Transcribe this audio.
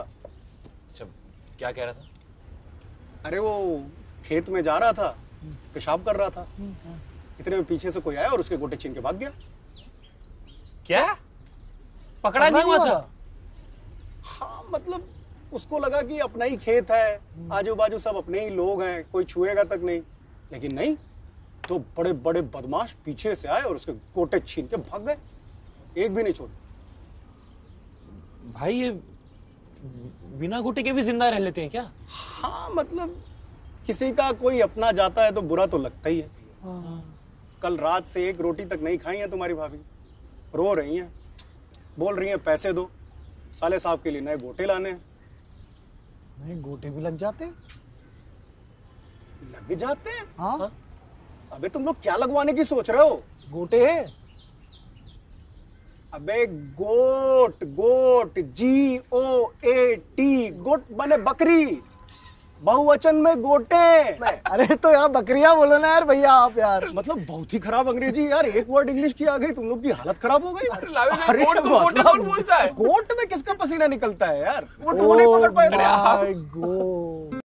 अच्छा क्या कह रहा था? अरे वो खेत में जा रहा था पेशाब कर रहा था। इतने में पीछे से कोई आया और उसके गोटे छीन के भाग गया। क्या? पकड़ा नहीं हुआ था? हाँ मतलब उसको लगा कि अपना ही खेत है आजू बाजू सब अपने ही लोग हैं कोई छुएगा तक नहीं। लेकिन नहीं तो बड़े बड़े बदमाश पीछे से आए और उसके गोटे छीन के भाग गए। एक भी नहीं छोड़। भाई ये बिना घुटे के भी ज़िंदा रह लेते हैं क्या? हाँ मतलब किसी का कोई अपना जाता है तो बुरा तो लगता ही है। कल रात से एक रोटी तक नहीं खाई है तुम्हारी भाभी। रो रही हैं बोल रही हैं पैसे दो। साले साहब के लिए नए गोटे लाने हैं। नहीं गोटे भी लग जाते लग जाते हैं? हाँ। अबे तुम लोग क्या लगवाने की सोच रहे हो? गोटे अबे goat goat G O A T goat बने बकरी। बहुवचन में गोटे। अरे तो यहाँ बकरिया बोलो ना यार भैया आप यार। मतलब बहुत ही खराब अंग्रेज़ी यार एक वर्ड इंग्लिश की आ गई तुम लोग की हालत खराब हो गई। अरे गोट को गोटे कौन बोलता है? गोट में किसका पसीना निकलता है यार? वो पकड़ गॉड